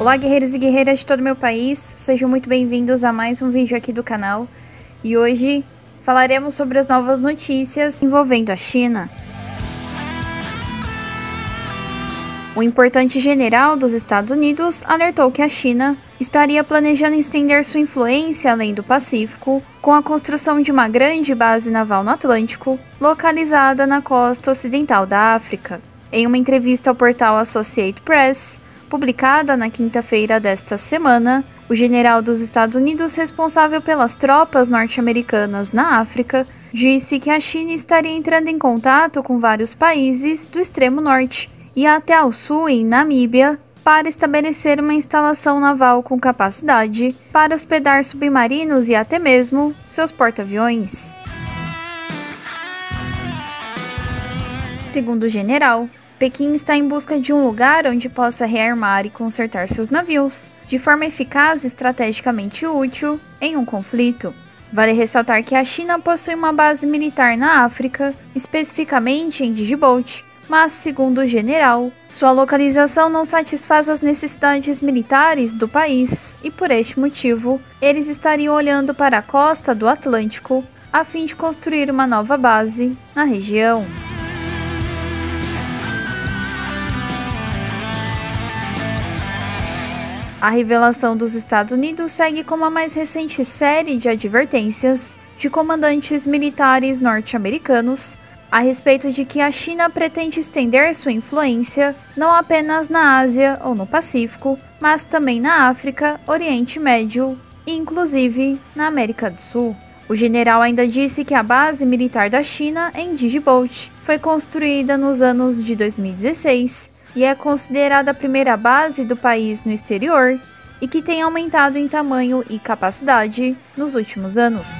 Olá, guerreiros e guerreiras de todo meu país, sejam muito bem-vindos a mais um vídeo aqui do canal. E hoje falaremos sobre as novas notícias envolvendo a China. O importante general dos Estados Unidos alertou que a China estaria planejando estender sua influência além do Pacífico com a construção de uma grande base naval no Atlântico, localizada na costa ocidental da África. Em uma entrevista ao portal Associated Press, publicada na quinta-feira desta semana, o general dos Estados Unidos responsável pelas tropas norte-americanas na África disse que a China estaria entrando em contato com vários países do extremo norte e até ao sul, em Namíbia, para estabelecer uma instalação naval com capacidade para hospedar submarinos e até mesmo seus porta-aviões. Segundo o general, Pequim está em busca de um lugar onde possa rearmar e consertar seus navios, de forma eficaz e estrategicamente útil em um conflito. Vale ressaltar que a China possui uma base militar na África, especificamente em Djibouti, mas, segundo o general, sua localização não satisfaz as necessidades militares do país e, por este motivo, eles estariam olhando para a costa do Atlântico a fim de construir uma nova base na região. A revelação dos Estados Unidos segue como a mais recente série de advertências de comandantes militares norte-americanos a respeito de que a China pretende estender sua influência não apenas na Ásia ou no Pacífico, mas também na África, Oriente Médio e inclusive na América do Sul. O general ainda disse que a base militar da China em Djibouti foi construída nos anos de 2016 e é considerada a primeira base do país no exterior e que tem aumentado em tamanho e capacidade nos últimos anos.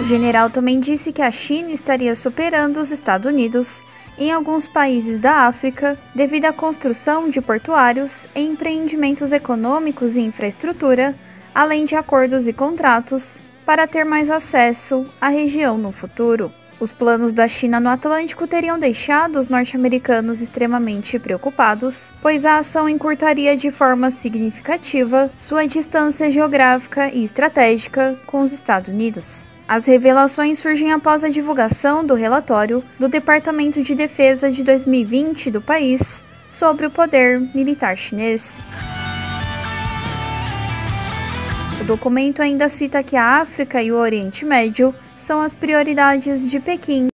O general também disse que a China estaria superando os Estados Unidos em alguns países da África devido à construção de portuários e empreendimentos econômicos e infraestrutura, além de acordos e contratos para ter mais acesso à região no futuro. Os planos da China no Atlântico teriam deixado os norte-americanos extremamente preocupados, pois a ação encurtaria de forma significativa sua distância geográfica e estratégica com os Estados Unidos. As revelações surgem após a divulgação do relatório do Departamento de Defesa de 2020 do país sobre o poder militar chinês. O documento ainda cita que a África e o Oriente Médio são as prioridades de Pequim